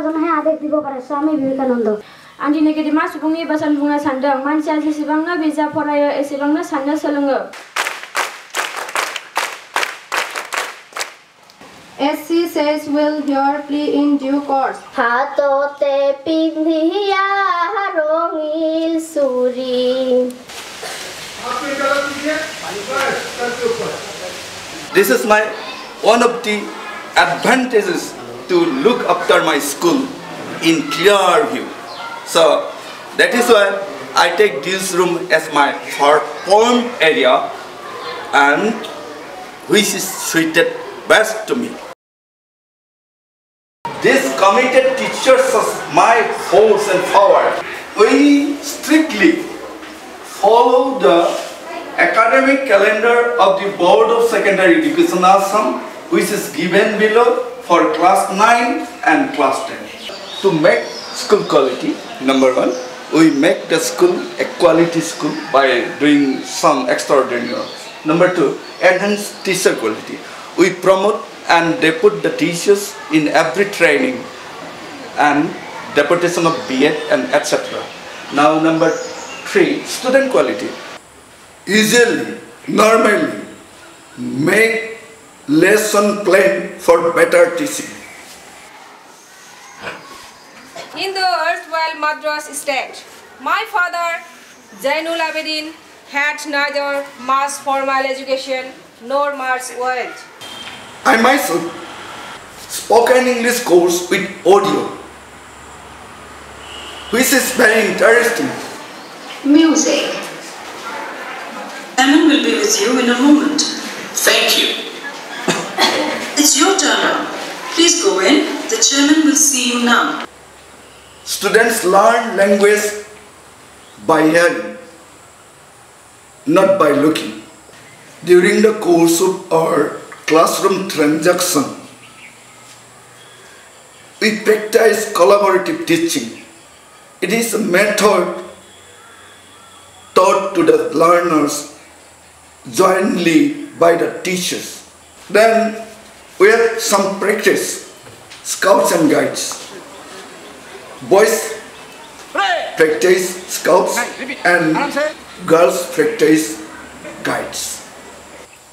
kita zon hai adek dibo pare Swami Vivekananda. Anji negeri mas bungi basan bunga sandang manusia sesibang na bisa poraya esibang na sandang selunga. As she says, will here plea in due course. হাততে পিন্ধিয়া রঙিল চুরি This is my one of the advantages to look after my school in clear view. So that is why I take this room as my home area and which is suited best to me. These committed teachers are my force and power. We strictly follow the academic calendar of the Board of Secondary Education Assam which is given below for class 9 and class 10. To make school quality, number one, we make the school a quality school by doing some extraordinary work. Number two, enhance teacher quality. We promote and deput the teachers in every training and deputation of B.Ed and etc. Now number three, student quality. Usually, normally, make lesson plan for better teaching. In the erstwhile Madras state, my father, Zainul Abedin, had neither mass formal education nor mass wealth. I myself spoken English course with audio, which is very interesting. Music. Emin will be with you in a moment. Thank you. It's your turn now. Please go in. The chairman will see you now. Students learn language by hearing, not by looking. During the course of our classroom transaction, we practice collaborative teaching. It is a method taught to the learners jointly by the teachers. Then we have some practice, scouts and guides. Boys practice scouts and girls practice guides.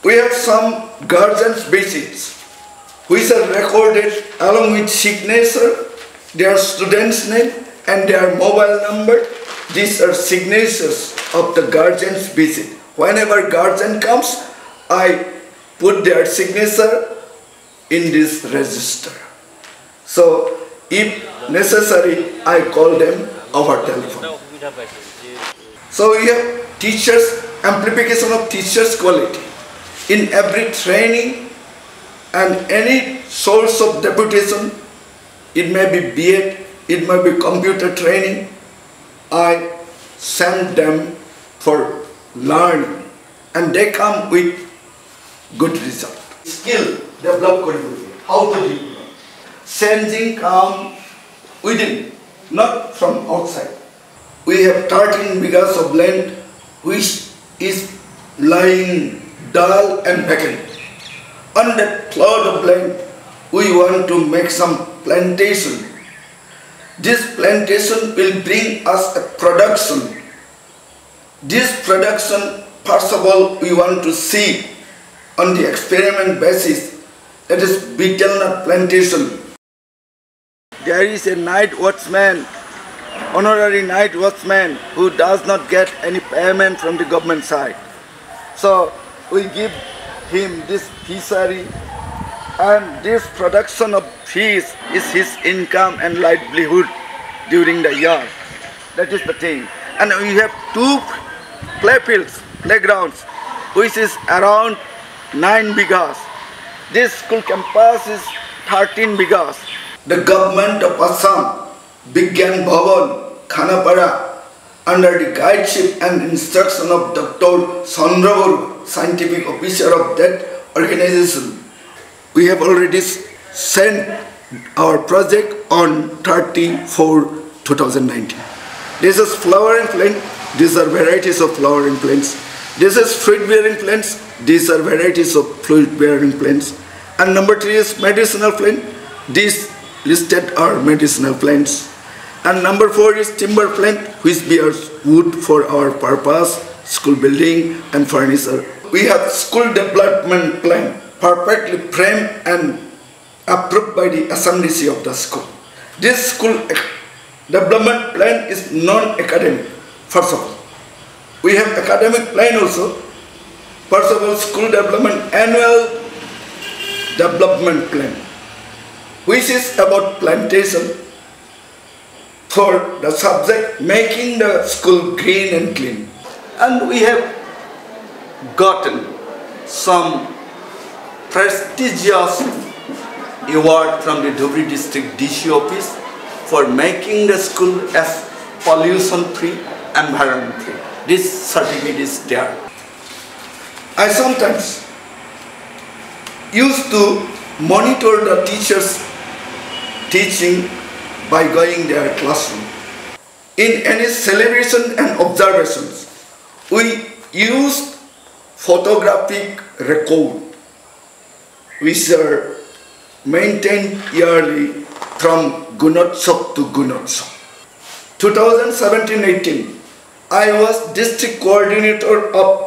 We have some guardians visits which are recorded along with signature, their student's name and their mobile number. These are signatures of the guardian's visit. Whenever guardian comes, I put their signature in this register. So if necessary, I call them over telephone. So we have teachers, amplification of teachers' quality. In every training and any source of deputation, it may be B.Ed, it may be computer training, I send them for learning and they come with good result. Skill develop credibility. How to do Changing come within, not from outside. We have 13 bighas of land which is lying dull and vacant. On that plot of land, we want to make some plantation. This plantation will bring us a production. This production, first of all, we want to see on the experiment basis that is betel plantation. There is a night watchman honorary night watchman who does not get any payment from the government side. So we give him this fishery and this production of fish is his income and livelihood during the year. That is the thing. And we have two playfields playgrounds which is around 9 bighas this school campus is 13 bighas the government of assam Bigyan Bhavan khanapara under the guideship and instruction of dr chandrabaru scientific officer of that organization. We have already sent our project on 34 2019 this is flowering plant these are varieties of flowering plants this is fruit bearing plants these are varieties of fruit bearing plants and number three is medicinal plant these listed are medicinal plants. And number four is timber plant, which bears wood for our purpose, school building and furniture. We have school development plan, perfectly framed and approved by the assembly of the school. This school development plan is non-academic, first of all. We have academic plan also. First of all, school development annual development plan, which is about plantation for the subject making the school green and clean. And we have gotten some prestigious award from the Dhubri district DC office for making the school as pollution free, environment free. This certificate is there. I sometimes used to monitor the teachers teaching by going their classroom. In any celebration and observations, we used photographic record which are maintained yearly from Gunotsav to Gunotsav. 2017-18, I was district coordinator of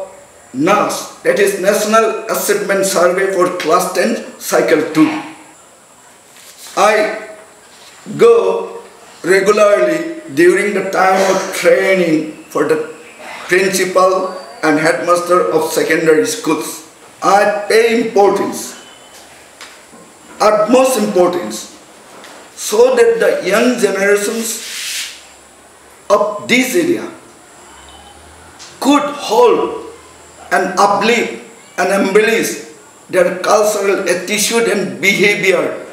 NAS, that is National Assessment Survey for Class 10, Cycle 2. I go regularly during the time of training for the principal and headmaster of secondary schools. I pay importance, utmost importance, so that the young generations of this area could hold and uplift and embellish their cultural attitude and behavior.